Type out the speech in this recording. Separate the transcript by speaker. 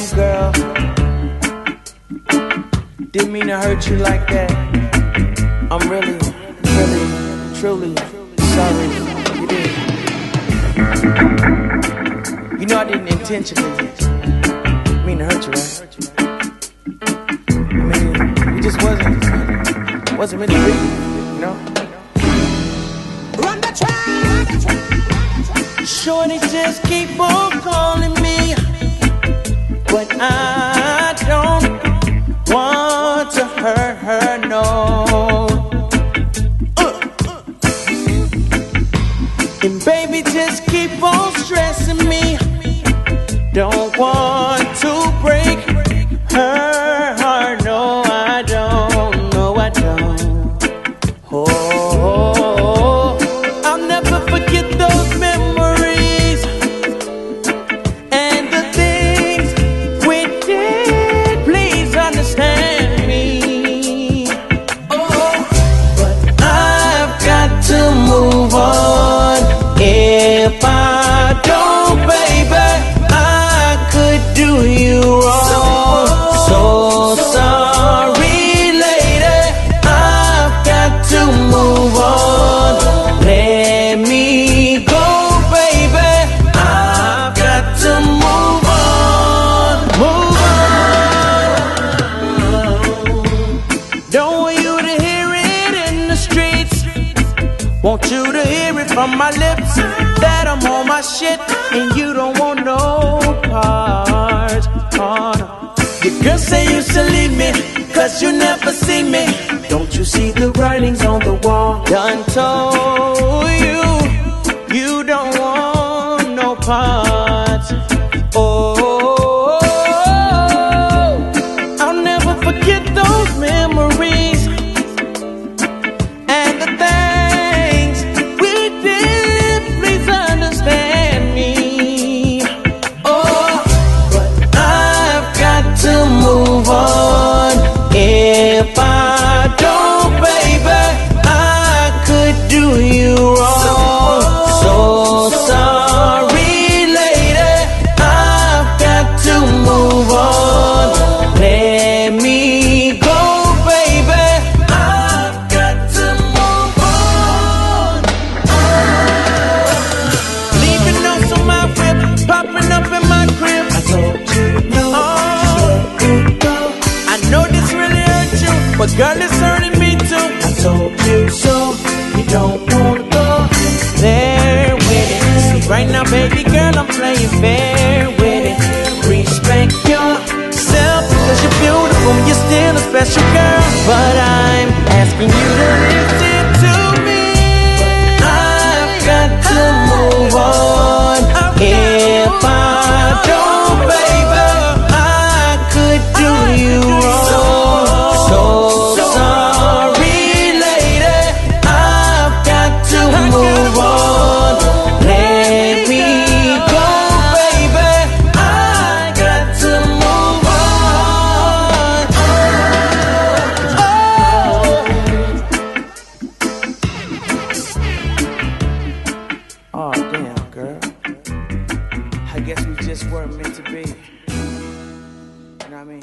Speaker 1: damn girl. Didn't mean to hurt you like that. I'm really, really, truly sorry. You did. You know I didn't intentionally mean to hurt you, right? I mean, it just wasn't, wasn't meant to be, you know?
Speaker 2: Run the track.
Speaker 1: Shorty just keep on calling me, but I don't want to hurt her, no. Uh. And baby, just keep on stressing me. Don't want If I don't, baby, Want you to hear it from my lips that I'm on my shit and you don't want no part. Oh, no. Your girl say you should leave me, cause you never see me. Don't you see the writings on the wall? Done told you, If girl, it's hurting me too. I told you so. You don't wanna go there with it. See, right now, baby girl, I'm playing fair with it. Respect yourself, cause you're beautiful, you're still a special girl. But I'm asking you to just weren't meant to be. You know what I mean?